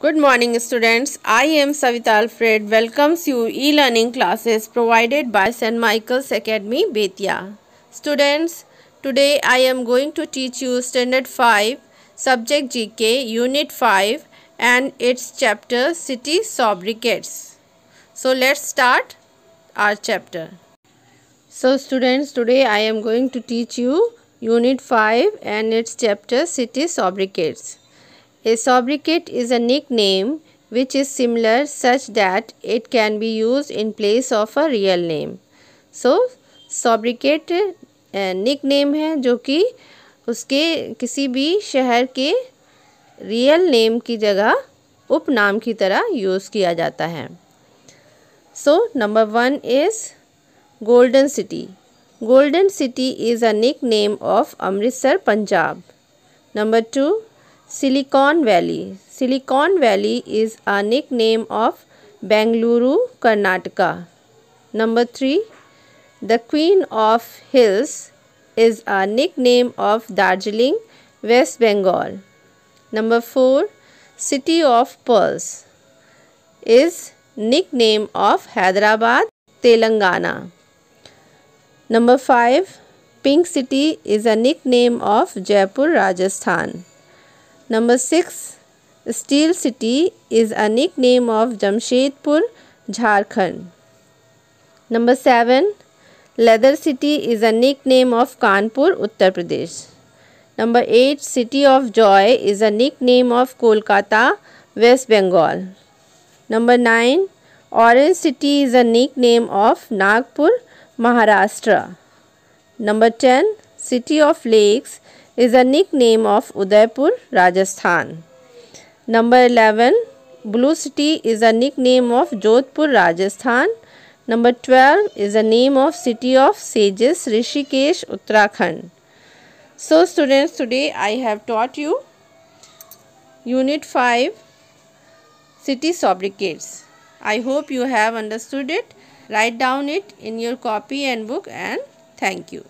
Good morning students. I am Savita Alfred welcomes you e-learning classes provided by St. Michael's Academy Bettiah. Students, today I am going to teach you standard 5 subject GK unit 5 and its chapter city sobriquets. So let's start our chapter. So students, today I am going to teach you unit 5 and its chapter city sobriquets. A sobriquet is a nickname which is similar such that it can be used in place of a real name. So sobriquet nickname है जो कि उसके किसी भी शहर के real name की जगह उपनाम की तरह यूज़ किया जाता है so number one is golden city golden city is a nickname of Amritsar Punjab number Silicon Valley. Silicon Valley is a nickname of Bengaluru, Karnataka. Number 3. The Queen of Hills is a nickname of Darjeeling, West Bengal. Number 4. City of Pearls is nickname of Hyderabad, Telangana. Number 5. Pink City is a nickname of Jaipur, Rajasthan. Number six steel city is a nickname of Jamshedpur Jharkhand number seven leather city is a nickname of Kanpur Uttar Pradesh number eight city of joy is a nickname of Kolkata West Bengal number nine orange city is a nickname of Nagpur Maharashtra number ten city of lakes is a nickname of Udaipur, Rajasthan. Number 11. Blue City is a nickname of Jodhpur, Rajasthan. Number 12 is a name of city of sages Rishikesh, Uttarakhand. So students, today I have taught you Unit 5 City Sobriquets. I hope you have understood it. Write down it in your copy and book and thank you.